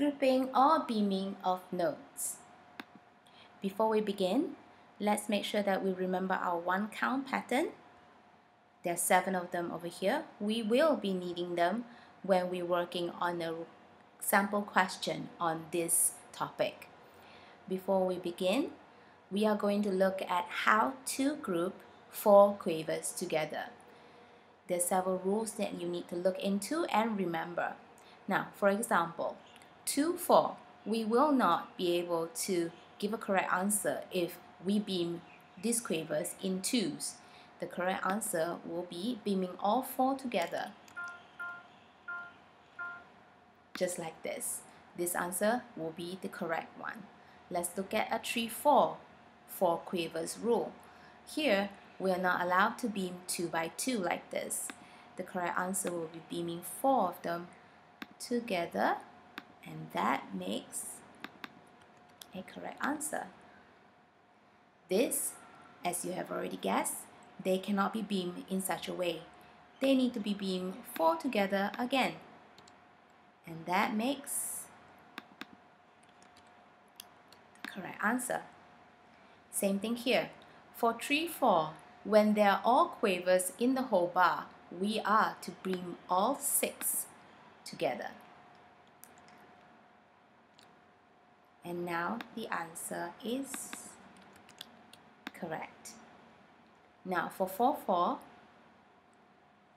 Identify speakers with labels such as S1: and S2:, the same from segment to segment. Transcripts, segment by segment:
S1: grouping or beaming of notes. Before we begin, let's make sure that we remember our one count pattern. There are seven of them over here. We will be needing them when we're working on a sample question on this topic. Before we begin, we are going to look at how to group four quavers together. There are several rules that you need to look into and remember. Now, for example, 2, 4, we will not be able to give a correct answer if we beam these quavers in twos. The correct answer will be beaming all four together. Just like this. This answer will be the correct one. Let's look at a 3-4, 4 quavers rule. Here, we are not allowed to beam 2 by 2 like this. The correct answer will be beaming 4 of them together and that makes a correct answer. This, as you have already guessed, they cannot be beamed in such a way. They need to be beamed four together again. And that makes the correct answer. Same thing here. For 3-4, when there are all quavers in the whole bar, we are to beam all six together. And now the answer is correct. Now for 4-4,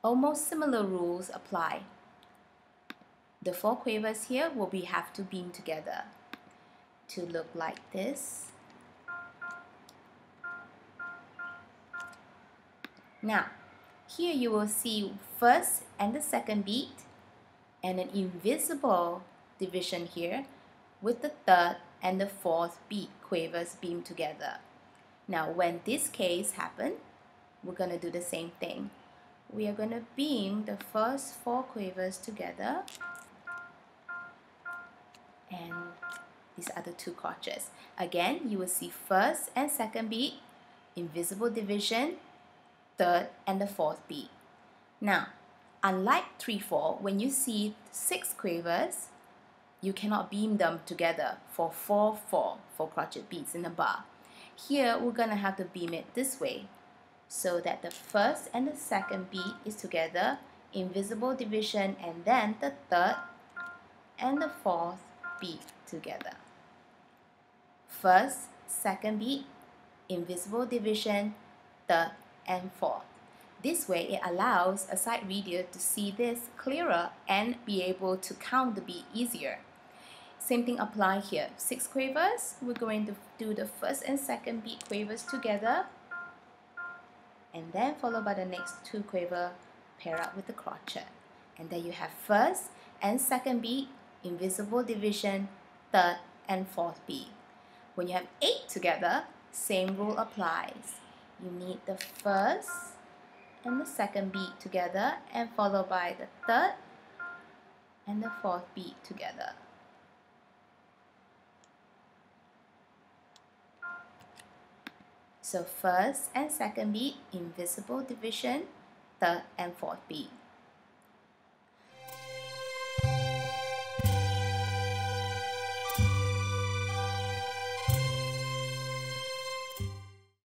S1: almost similar rules apply. The four quavers here will be have to beam together to look like this. Now, here you will see first and the second beat and an invisible division here with the third and the fourth beat quavers beamed together. Now when this case happen, we're going to do the same thing. We are going to beam the first four quavers together and these other two crotchets. Again, you will see first and second beat, invisible division, third and the fourth beat. Now, unlike 3-4, when you see six quavers, you cannot beam them together for 4 4 for crotchet beats in a bar. Here we're gonna have to beam it this way so that the first and the second beat is together, invisible division, and then the third and the fourth beat together. First, second beat, invisible division, third and fourth. This way it allows a sight reader to see this clearer and be able to count the beat easier. Same thing apply here. Six quavers, we're going to do the first and second beat quavers together and then followed by the next two quaver pair up with the crotchet. And then you have first and second beat, invisible division, third and fourth beat. When you have eight together, same rule applies. You need the first and the second beat together and followed by the third and the fourth beat together. So first and second beat, invisible division, third and fourth beat.